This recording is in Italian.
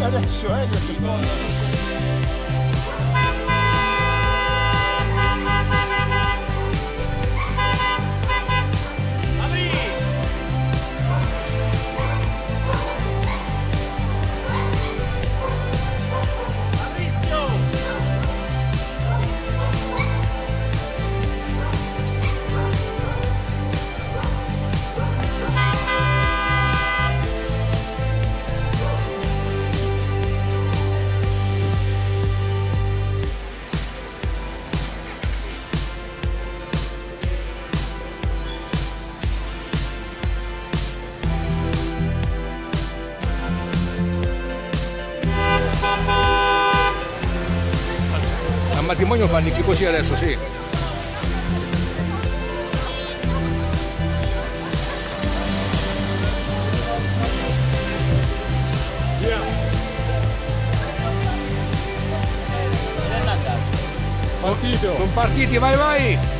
Sì, matrimonio fanno così adesso, sì. Partito. Sono partiti, vai vai!